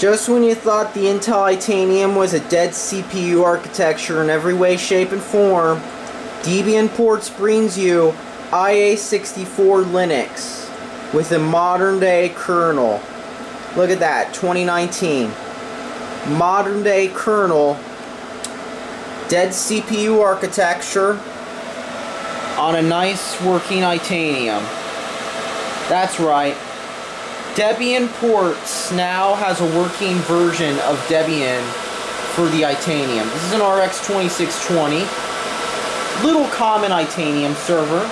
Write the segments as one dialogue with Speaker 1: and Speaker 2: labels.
Speaker 1: Just when you thought the Intel Itanium was a dead CPU architecture in every way, shape, and form, Debian Ports brings you IA64 Linux with a modern day kernel. Look at that, 2019. Modern day kernel, dead CPU architecture on a nice working Itanium. That's right. Debian Ports now has a working version of Debian for the Itanium. This is an RX 2620. Little common Itanium server,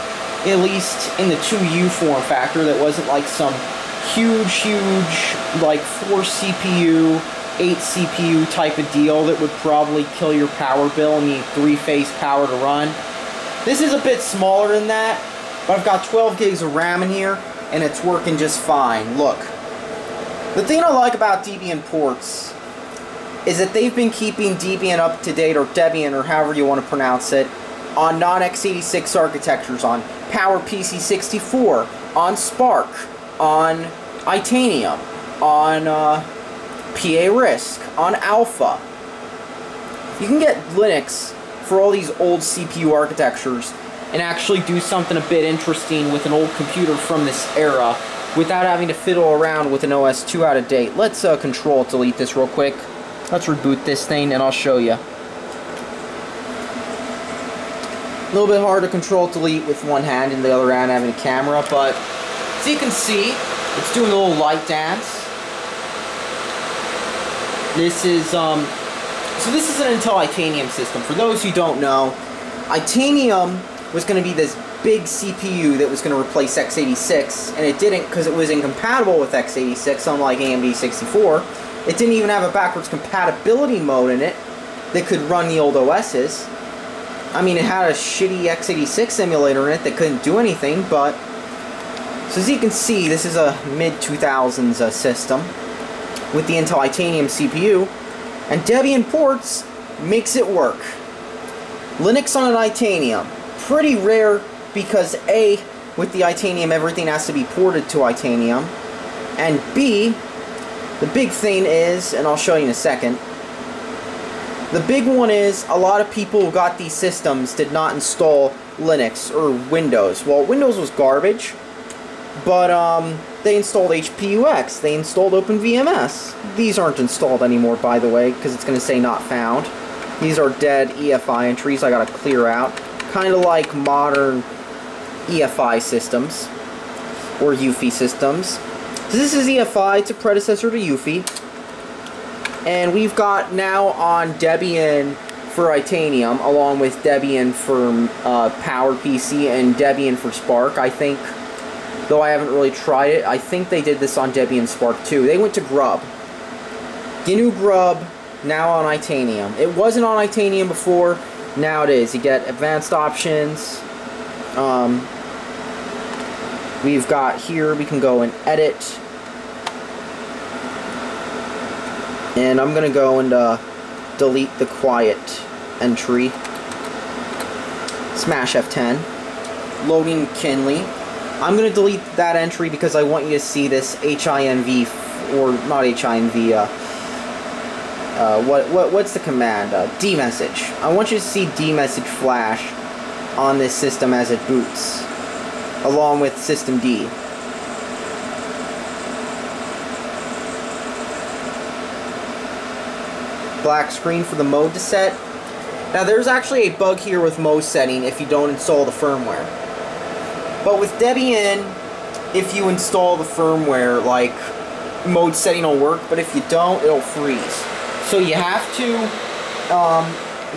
Speaker 1: at least in the 2U form factor that wasn't like some huge, huge, like 4 CPU, 8 CPU type of deal that would probably kill your power bill and need 3-phase power to run. This is a bit smaller than that, but I've got 12 gigs of RAM in here and it's working just fine. Look. The thing I like about Debian ports is that they've been keeping Debian up to date, or Debian, or however you want to pronounce it, on non-x86 architectures, on PowerPC 64, on SPARC, on Itanium, on uh, PA RISC, on Alpha. You can get Linux for all these old CPU architectures and actually do something a bit interesting with an old computer from this era without having to fiddle around with an OS 2 out of date. Let's uh, control delete this real quick. Let's reboot this thing and I'll show you. A little bit hard to control delete with one hand and the other hand having a camera, but as you can see, it's doing a little light dance. This is, um, so this is an Intel Itanium system. For those who don't know, Itanium was going to be this big CPU that was going to replace x86, and it didn't because it was incompatible with x86, unlike AMD 64. It didn't even have a backwards compatibility mode in it that could run the old OSs. I mean, it had a shitty x86 emulator in it that couldn't do anything, but... So as you can see, this is a mid-2000s uh, system with the Intel Itanium CPU, and Debian Ports makes it work. Linux on an Itanium pretty rare because A, with the Itanium, everything has to be ported to Itanium. And B, the big thing is, and I'll show you in a second, the big one is a lot of people who got these systems did not install Linux or Windows. Well, Windows was garbage, but um, they installed HPUX, they installed OpenVMS. These aren't installed anymore, by the way, because it's going to say not found. These are dead EFI entries I gotta clear out kind of like modern EFI systems or UEFI systems. So this is EFI, it's a predecessor to UEFI. And we've got now on Debian for Itanium, along with Debian for uh, PowerPC and Debian for SPARC, I think, though I haven't really tried it, I think they did this on Debian SPARC too. They went to Grub. GNU Grub, now on Itanium. It wasn't on Itanium before, now it is. You get advanced options. Um, we've got here, we can go and edit. And I'm going to go and uh, delete the quiet entry. Smash F10. Loading Kinley. I'm going to delete that entry because I want you to see this HINV, or not HINV, uh, uh, what, what what's the command? Uh, dmesg. I want you to see dmesg flash on this system as it boots, along with systemd. Black screen for the mode to set. Now there's actually a bug here with mode setting if you don't install the firmware. But with Debian, if you install the firmware, like, mode setting will work, but if you don't, it'll freeze. So you have to, um,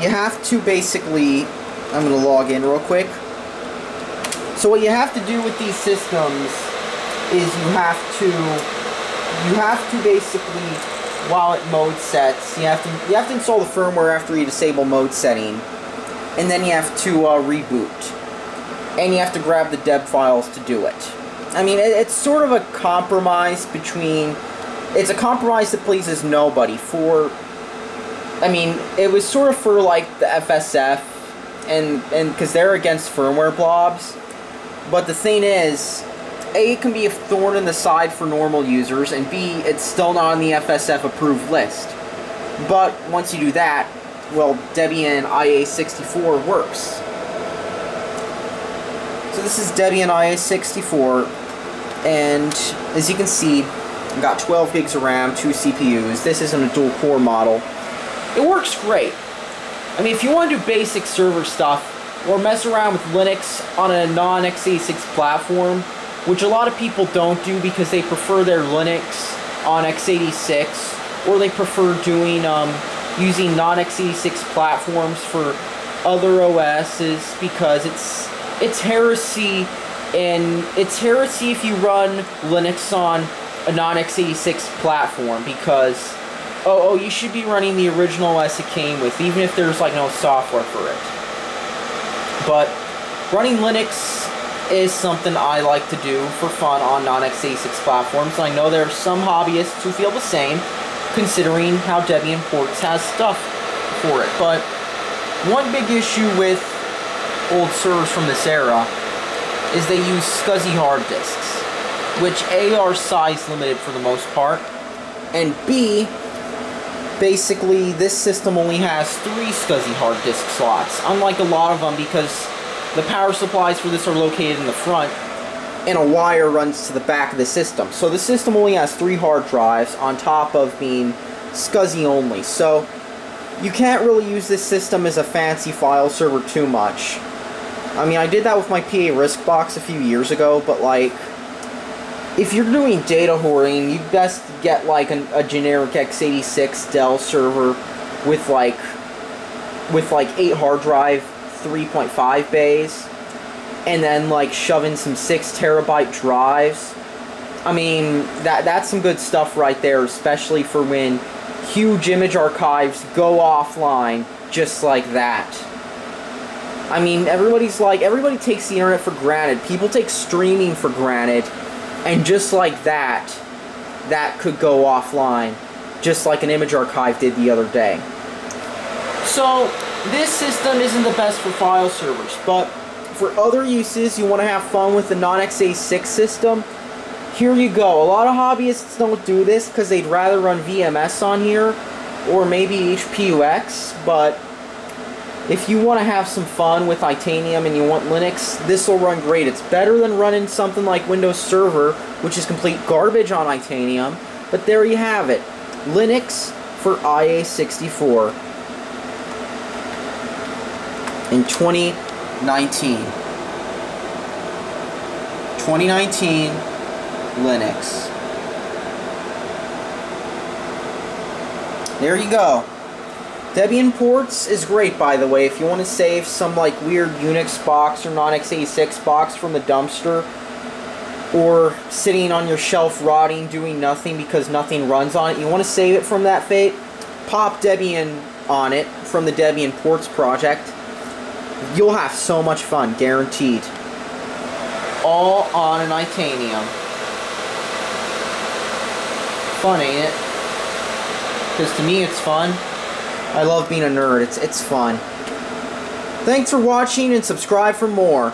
Speaker 1: you have to basically, I'm going to log in real quick. So what you have to do with these systems is you have to, you have to basically, while it mode sets, you have to, you have to install the firmware after you disable mode setting, and then you have to uh, reboot. And you have to grab the deb files to do it. I mean, it's sort of a compromise between it's a compromise that pleases nobody. For, I mean, it was sort of for like the FSF, and and because they're against firmware blobs. But the thing is, A, it can be a thorn in the side for normal users, and B, it's still not on the FSF approved list. But once you do that, well, Debian IA64 works. So this is Debian IA64, and as you can see, I've got 12 gigs of RAM, two CPUs. This isn't a dual core model. It works great. I mean, if you want to do basic server stuff, or mess around with Linux on a non-x86 platform, which a lot of people don't do because they prefer their Linux on x86, or they prefer doing um, using non-x86 platforms for other OSs because it's it's heresy and it's heresy if you run Linux on a non-x86 platform because oh, oh you should be running the original OS it came with even if there's like no software for it. But running Linux is something I like to do for fun on non-x86 platforms and I know there are some hobbyists who feel the same considering how Debian Ports has stuff for it. But one big issue with old servers from this era is they use SCSI hard disks, which A are size limited for the most part, and B, basically this system only has three SCSI hard disk slots, unlike a lot of them because the power supplies for this are located in the front, and a wire runs to the back of the system. So the system only has three hard drives on top of being SCSI only. So you can't really use this system as a fancy file server too much. I mean, I did that with my PA RISC box a few years ago, but like, if you're doing data hoarding, you best get like an, a generic x86 Dell server with like, with like 8 hard drive 3.5 bays, and then like shoving some 6 terabyte drives. I mean, that that's some good stuff right there, especially for when huge image archives go offline just like that. I mean, everybody's like, everybody takes the internet for granted. People take streaming for granted. And just like that, that could go offline. Just like an image archive did the other day. So, this system isn't the best for file servers, but for other uses, you want to have fun with the non-x86 system, here you go. A lot of hobbyists don't do this because they'd rather run VMS on here, or maybe HPUX, but if you want to have some fun with Itanium and you want Linux, this will run great. It's better than running something like Windows Server, which is complete garbage on Itanium. But there you have it. Linux for IA64 in 2019. 2019 Linux. There you go. Debian ports is great, by the way, if you want to save some like weird Unix box or non-x86 box from the dumpster, or sitting on your shelf rotting, doing nothing because nothing runs on it. You want to save it from that fate? Pop Debian on it from the Debian Ports project. You'll have so much fun, guaranteed. All on an Itanium. Fun, ain't it? Because to me it's fun. I love being a nerd. It's, it's fun. Thanks for watching and subscribe for more.